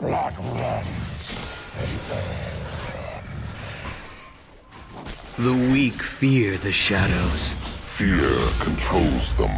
Blood runs. The weak fear the shadows. Fear controls them.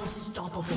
Unstoppable.